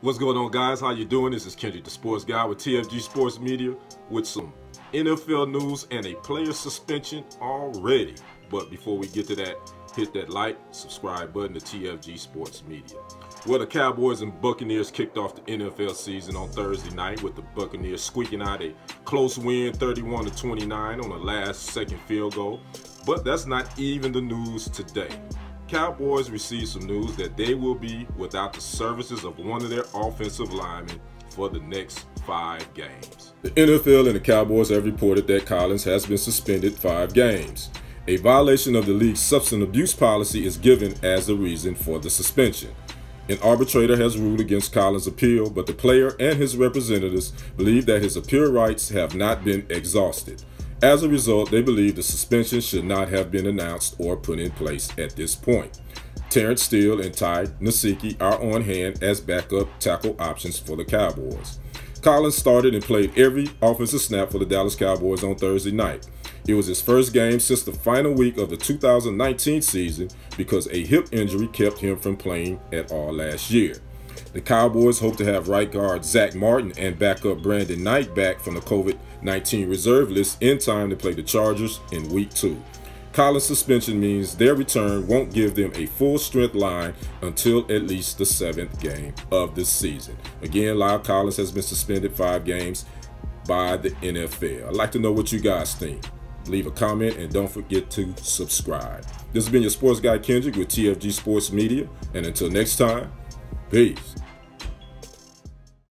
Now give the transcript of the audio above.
What's going on guys? How you doing? This is Kendrick the Sports Guy with TFG Sports Media with some NFL news and a player suspension already. But before we get to that, hit that like, subscribe button to TFG Sports Media. Well, the Cowboys and Buccaneers kicked off the NFL season on Thursday night with the Buccaneers squeaking out a close win 31 to 29 on a last second field goal. But that's not even the news today. Cowboys received some news that they will be without the services of one of their offensive linemen for the next five games. The NFL and the Cowboys have reported that Collins has been suspended five games. A violation of the league's substance abuse policy is given as the reason for the suspension. An arbitrator has ruled against Collins' appeal, but the player and his representatives believe that his appeal rights have not been exhausted. As a result, they believe the suspension should not have been announced or put in place at this point. Terence Steele and Ty Nsekhe are on hand as backup tackle options for the Cowboys. Collins started and played every offensive snap for the Dallas Cowboys on Thursday night. It was his first game since the final week of the 2019 season because a hip injury kept him from playing at all last year. The Cowboys hope to have right guard Zack Martin and backup Brandon Knight back from the COVID-19 reserve list in time to play the Chargers in Week 2. Collins' suspension means their return won't give them a full strength line until at least the seventh game of the season. Again, La'el Collins has been suspended five games by the NFL. I'd like to know what you guys think. Leave a comment and don't forget to subscribe. This has been your sports guy Kendrick with TFG Sports Media. And until next time, Peace.